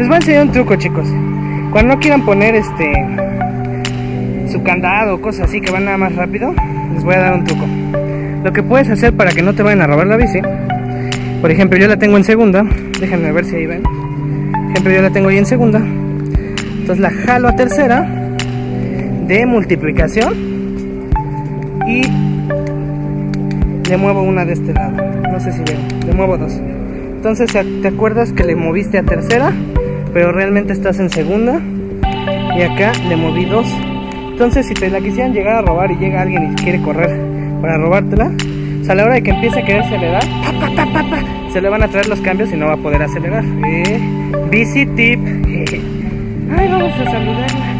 Les voy a enseñar un truco, chicos. Cuando no quieran poner este su candado o cosas así que van nada más rápido, les voy a dar un truco. Lo que puedes hacer para que no te vayan a robar la bici, por ejemplo, yo la tengo en segunda. Déjenme ver si ahí ven. Por ejemplo, yo la tengo ahí en segunda. Entonces la jalo a tercera de multiplicación y le muevo una de este lado. No sé si ven, le muevo dos. Entonces, ¿te acuerdas que le moviste a tercera? Pero realmente estás en segunda. Y acá le moví dos. Entonces, si te la quisieran llegar a robar y llega alguien y quiere correr para robártela, a la hora de que empiece a querer acelerar, se le van a traer los cambios y no va a poder acelerar. Eh, bici tip. Ay, vamos a saludarla.